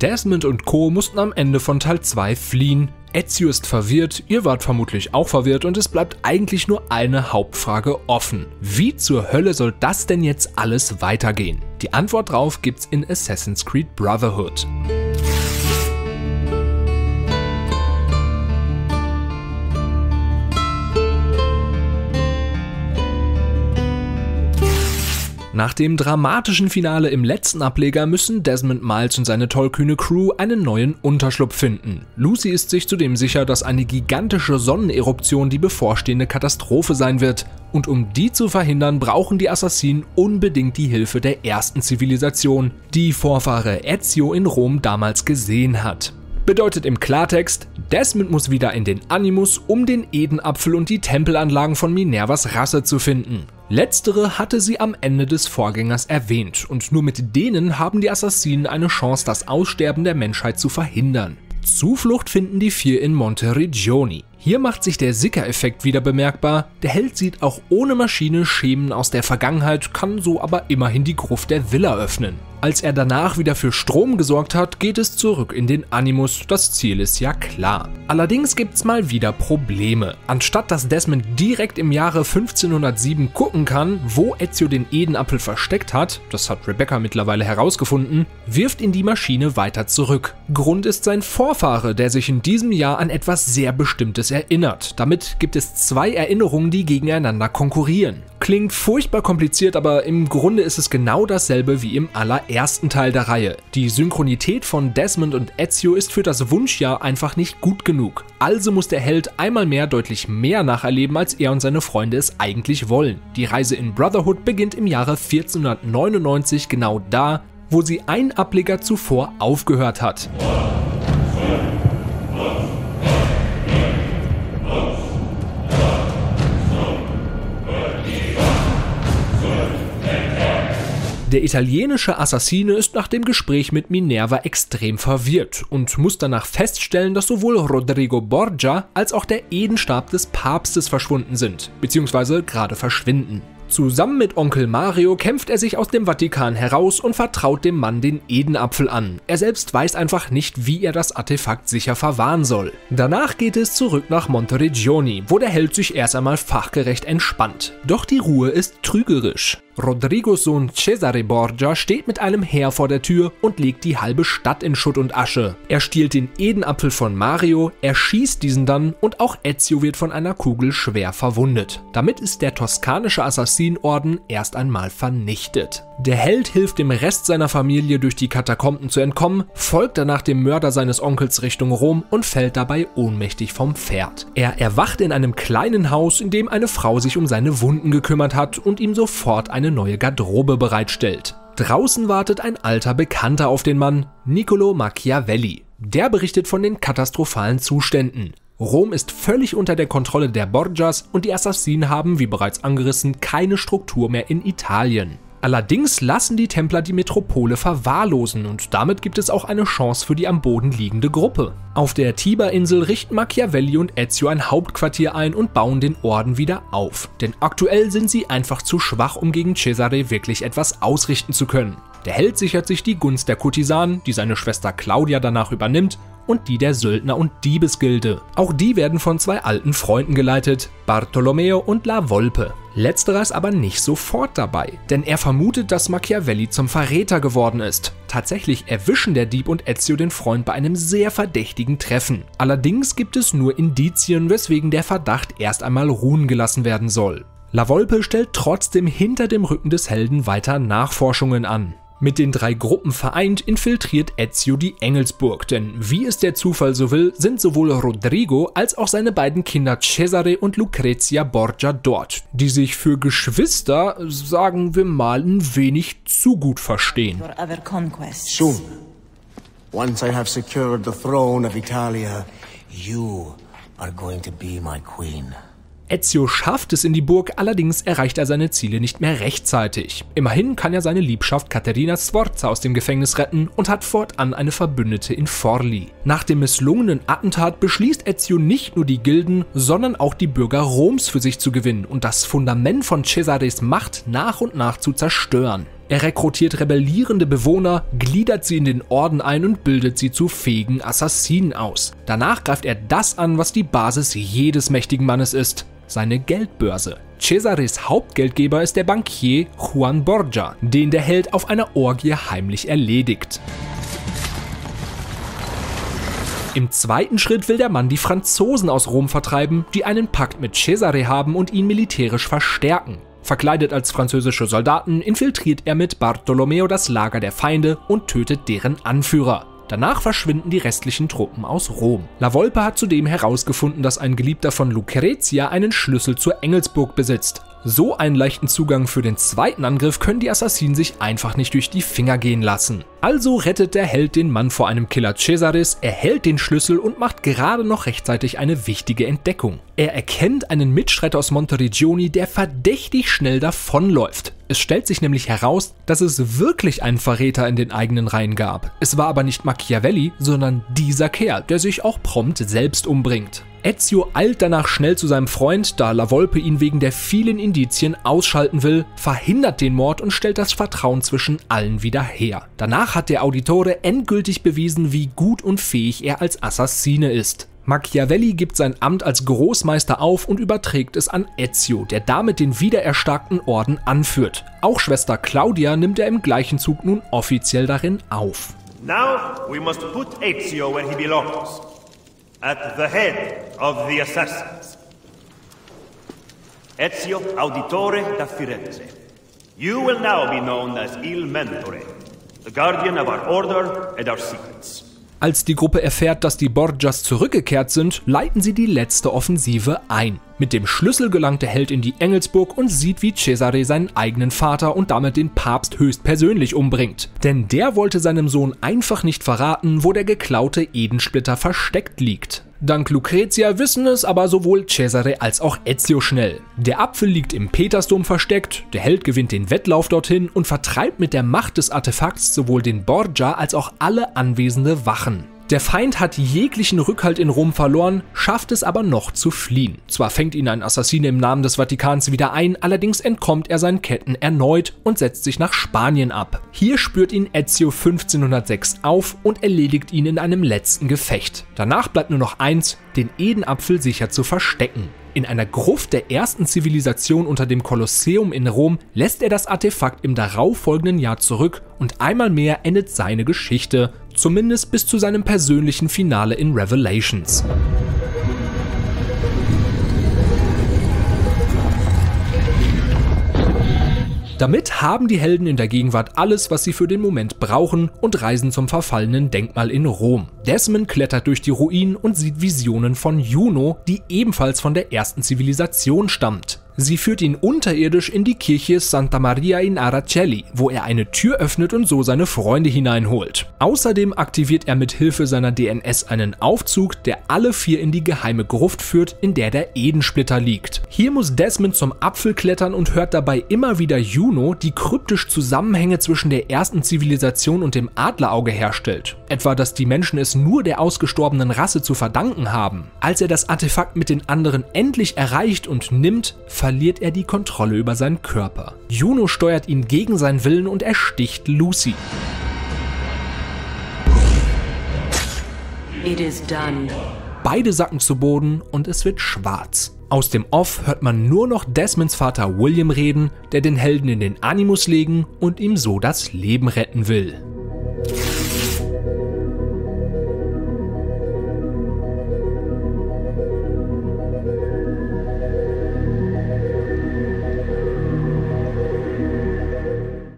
Desmond und Co. mussten am Ende von Teil 2 fliehen. Ezio ist verwirrt, ihr wart vermutlich auch verwirrt und es bleibt eigentlich nur eine Hauptfrage offen. Wie zur Hölle soll das denn jetzt alles weitergehen? Die Antwort drauf gibt's in Assassin's Creed Brotherhood. Nach dem dramatischen Finale im letzten Ableger müssen Desmond Miles und seine tollkühne Crew einen neuen Unterschlupf finden. Lucy ist sich zudem sicher, dass eine gigantische Sonneneruption die bevorstehende Katastrophe sein wird. Und um die zu verhindern, brauchen die Assassinen unbedingt die Hilfe der ersten Zivilisation, die Vorfahre Ezio in Rom damals gesehen hat. Bedeutet im Klartext, Desmond muss wieder in den Animus, um den Edenapfel und die Tempelanlagen von Minervas Rasse zu finden. Letztere hatte sie am Ende des Vorgängers erwähnt und nur mit denen haben die Assassinen eine Chance, das Aussterben der Menschheit zu verhindern. Zuflucht finden die vier in Monteriggioni. Hier macht sich der Sicker-Effekt wieder bemerkbar. Der Held sieht auch ohne Maschine Schemen aus der Vergangenheit, kann so aber immerhin die Gruft der Villa öffnen. Als er danach wieder für Strom gesorgt hat, geht es zurück in den Animus, das Ziel ist ja klar. Allerdings gibt's mal wieder Probleme. Anstatt dass Desmond direkt im Jahre 1507 gucken kann, wo Ezio den Edenapfel versteckt hat, das hat Rebecca mittlerweile herausgefunden, wirft ihn die Maschine weiter zurück. Grund ist sein Vorfahre, der sich in diesem Jahr an etwas sehr Bestimmtes erinnert. Damit gibt es zwei Erinnerungen, die gegeneinander konkurrieren. Klingt furchtbar kompliziert, aber im Grunde ist es genau dasselbe wie im allerersten Teil der Reihe. Die Synchronität von Desmond und Ezio ist für das Wunschjahr einfach nicht gut genug. Also muss der Held einmal mehr deutlich mehr nacherleben, als er und seine Freunde es eigentlich wollen. Die Reise in Brotherhood beginnt im Jahre 1499 genau da, wo sie ein Ableger zuvor aufgehört hat. Der italienische Assassine ist nach dem Gespräch mit Minerva extrem verwirrt und muss danach feststellen, dass sowohl Rodrigo Borgia als auch der Edenstab des Papstes verschwunden sind, beziehungsweise gerade verschwinden. Zusammen mit Onkel Mario kämpft er sich aus dem Vatikan heraus und vertraut dem Mann den Edenapfel an. Er selbst weiß einfach nicht, wie er das Artefakt sicher verwahren soll. Danach geht es zurück nach Monteregioni, wo der Held sich erst einmal fachgerecht entspannt. Doch die Ruhe ist trügerisch. Rodrigos Sohn Cesare Borgia steht mit einem Heer vor der Tür und legt die halbe Stadt in Schutt und Asche. Er stiehlt den Edenapfel von Mario, erschießt diesen dann und auch Ezio wird von einer Kugel schwer verwundet. Damit ist der toskanische Assassinorden erst einmal vernichtet. Der Held hilft dem Rest seiner Familie durch die Katakomben zu entkommen, folgt danach dem Mörder seines Onkels Richtung Rom und fällt dabei ohnmächtig vom Pferd. Er erwacht in einem kleinen Haus, in dem eine Frau sich um seine Wunden gekümmert hat und ihm sofort eine neue Garderobe bereitstellt. Draußen wartet ein alter Bekannter auf den Mann, Niccolo Machiavelli. Der berichtet von den katastrophalen Zuständen. Rom ist völlig unter der Kontrolle der Borgias und die Assassinen haben, wie bereits angerissen, keine Struktur mehr in Italien. Allerdings lassen die Templer die Metropole verwahrlosen und damit gibt es auch eine Chance für die am Boden liegende Gruppe. Auf der Tiberinsel richten Machiavelli und Ezio ein Hauptquartier ein und bauen den Orden wieder auf. Denn aktuell sind sie einfach zu schwach, um gegen Cesare wirklich etwas ausrichten zu können. Der Held sichert sich die Gunst der Kurtisanen, die seine Schwester Claudia danach übernimmt, und die der Söldner- und Diebesgilde. Auch die werden von zwei alten Freunden geleitet, Bartolomeo und La Volpe. Letzterer ist aber nicht sofort dabei, denn er vermutet, dass Machiavelli zum Verräter geworden ist. Tatsächlich erwischen der Dieb und Ezio den Freund bei einem sehr verdächtigen Treffen. Allerdings gibt es nur Indizien, weswegen der Verdacht erst einmal ruhen gelassen werden soll. La Volpe stellt trotzdem hinter dem Rücken des Helden weiter Nachforschungen an. Mit den drei Gruppen vereint infiltriert Ezio die Engelsburg, denn wie es der Zufall so will, sind sowohl Rodrigo als auch seine beiden Kinder Cesare und Lucrezia Borgia dort, die sich für Geschwister, sagen wir mal, ein wenig zu gut verstehen. Soon, once I have secured the throne of Italia, you are going to be my queen. Ezio schafft es in die Burg, allerdings erreicht er seine Ziele nicht mehr rechtzeitig. Immerhin kann er seine Liebschaft Caterina Sforza aus dem Gefängnis retten und hat fortan eine Verbündete in Forli. Nach dem misslungenen Attentat beschließt Ezio nicht nur die Gilden, sondern auch die Bürger Roms für sich zu gewinnen und das Fundament von Cesares Macht nach und nach zu zerstören. Er rekrutiert rebellierende Bewohner, gliedert sie in den Orden ein und bildet sie zu fähigen Assassinen aus. Danach greift er das an, was die Basis jedes mächtigen Mannes ist, seine Geldbörse. Cesares Hauptgeldgeber ist der Bankier Juan Borgia, den der Held auf einer Orgie heimlich erledigt. Im zweiten Schritt will der Mann die Franzosen aus Rom vertreiben, die einen Pakt mit Cesare haben und ihn militärisch verstärken. Verkleidet als französische Soldaten infiltriert er mit Bartolomeo das Lager der Feinde und tötet deren Anführer. Danach verschwinden die restlichen Truppen aus Rom. La Volpe hat zudem herausgefunden, dass ein Geliebter von Lucrezia einen Schlüssel zur Engelsburg besitzt. So einen leichten Zugang für den zweiten Angriff können die Assassinen sich einfach nicht durch die Finger gehen lassen. Also rettet der Held den Mann vor einem Killer Cesaris, erhält den Schlüssel und macht gerade noch rechtzeitig eine wichtige Entdeckung. Er erkennt einen Mitstreiter aus Monteregioni, der verdächtig schnell davonläuft. Es stellt sich nämlich heraus, dass es wirklich einen Verräter in den eigenen Reihen gab. Es war aber nicht Machiavelli, sondern dieser Kerl, der sich auch prompt selbst umbringt. Ezio eilt danach schnell zu seinem Freund, da La Volpe ihn wegen der vielen Indizien ausschalten will, verhindert den Mord und stellt das Vertrauen zwischen allen wieder her. Danach hat der Auditore endgültig bewiesen, wie gut und fähig er als Assassine ist. Machiavelli gibt sein Amt als Großmeister auf und überträgt es an Ezio, der damit den wiedererstarkten Orden anführt. Auch Schwester Claudia nimmt er im gleichen Zug nun offiziell darin auf. Now we must put Ezio where he belongs. At the head of the assassins. Ezio Auditore da Firenze. You will now be known as Il Mentore, the guardian of our order and our secrets. Als die Gruppe erfährt, dass die Borgias zurückgekehrt sind, leiten sie die letzte Offensive ein. Mit dem Schlüssel gelangt der Held in die Engelsburg und sieht, wie Cesare seinen eigenen Vater und damit den Papst höchstpersönlich umbringt. Denn der wollte seinem Sohn einfach nicht verraten, wo der geklaute Edensplitter versteckt liegt. Dank Lucretia wissen es aber sowohl Cesare als auch Ezio schnell. Der Apfel liegt im Petersdom versteckt, der Held gewinnt den Wettlauf dorthin und vertreibt mit der Macht des Artefakts sowohl den Borgia als auch alle anwesende Wachen. Der Feind hat jeglichen Rückhalt in Rom verloren, schafft es aber noch zu fliehen. Zwar fängt ihn ein Assassine im Namen des Vatikans wieder ein, allerdings entkommt er seinen Ketten erneut und setzt sich nach Spanien ab. Hier spürt ihn Ezio 1506 auf und erledigt ihn in einem letzten Gefecht. Danach bleibt nur noch eins, den Edenapfel sicher zu verstecken. In einer Gruft der ersten Zivilisation unter dem Kolosseum in Rom lässt er das Artefakt im darauffolgenden Jahr zurück und einmal mehr endet seine Geschichte, zumindest bis zu seinem persönlichen Finale in Revelations. Damit haben die Helden in der Gegenwart alles, was sie für den Moment brauchen und reisen zum verfallenen Denkmal in Rom. Desmond klettert durch die Ruinen und sieht Visionen von Juno, die ebenfalls von der ersten Zivilisation stammt. Sie führt ihn unterirdisch in die Kirche Santa Maria in Aracelli, wo er eine Tür öffnet und so seine Freunde hineinholt. Außerdem aktiviert er mit Hilfe seiner DNS einen Aufzug, der alle vier in die geheime Gruft führt, in der der Edensplitter liegt. Hier muss Desmond zum Apfel klettern und hört dabei immer wieder Juno, die kryptisch Zusammenhänge zwischen der ersten Zivilisation und dem Adlerauge herstellt. Etwa, dass die Menschen es nur der ausgestorbenen Rasse zu verdanken haben. Als er das Artefakt mit den anderen endlich erreicht und nimmt, verliert er die Kontrolle über seinen Körper. Juno steuert ihn gegen seinen Willen und ersticht Lucy. Beide sacken zu Boden und es wird schwarz. Aus dem Off hört man nur noch Desmonds Vater William reden, der den Helden in den Animus legen und ihm so das Leben retten will.